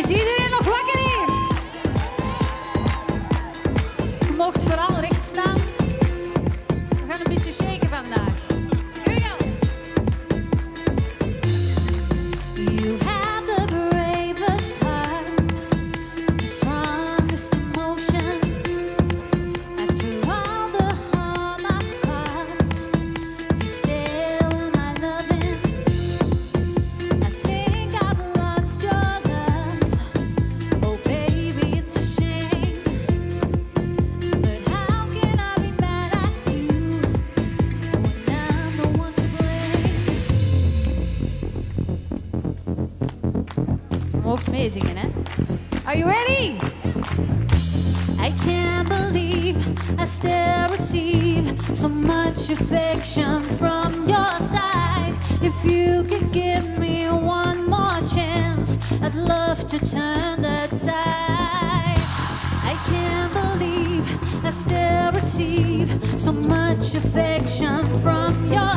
Is Moogt meezingen, hè? Are you ready? I can't believe I still receive so much affection from your side. If you could give me one more chance, I'd love to turn the tide. I can't believe I still receive so much affection from your side. If you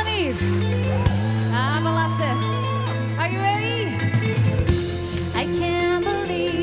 Samir. a Melissa. Are you ready? I can't believe.